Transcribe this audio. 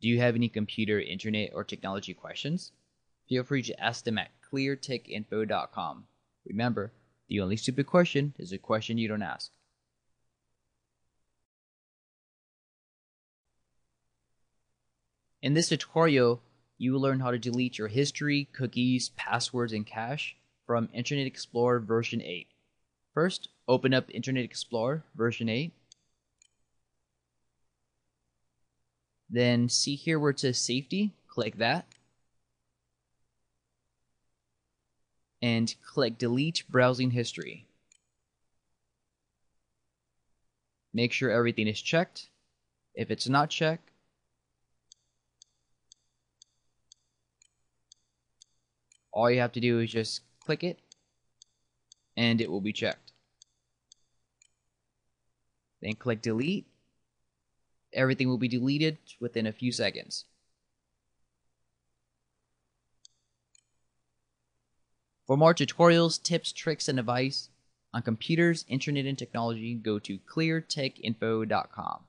Do you have any computer, internet, or technology questions? Feel free to ask them at cleartechinfo.com. Remember, the only stupid question is a question you don't ask. In this tutorial, you will learn how to delete your history, cookies, passwords, and cache from Internet Explorer version 8. First, open up Internet Explorer version 8. Then see here where it says safety, click that. And click delete browsing history. Make sure everything is checked. If it's not checked, all you have to do is just click it and it will be checked. Then click delete. Everything will be deleted within a few seconds. For more tutorials, tips, tricks, and advice on computers, internet, and technology, go to cleartechinfo.com.